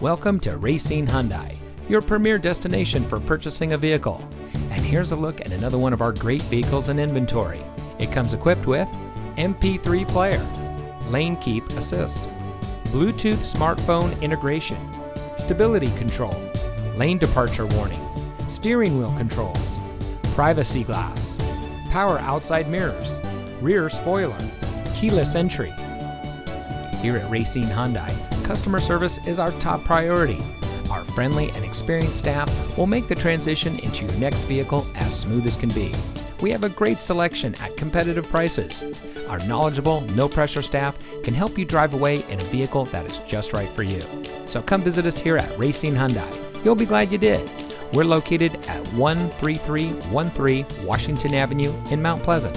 Welcome to Racine Hyundai, your premier destination for purchasing a vehicle. And here's a look at another one of our great vehicles in inventory. It comes equipped with MP3 player, lane keep assist, Bluetooth smartphone integration, stability control, lane departure warning, steering wheel controls, privacy glass, power outside mirrors, rear spoiler, keyless entry. Here at Racine Hyundai, customer service is our top priority. Our friendly and experienced staff will make the transition into your next vehicle as smooth as can be. We have a great selection at competitive prices. Our knowledgeable, no pressure staff can help you drive away in a vehicle that is just right for you. So come visit us here at Racine Hyundai. You'll be glad you did. We're located at 13313 Washington Avenue in Mount Pleasant.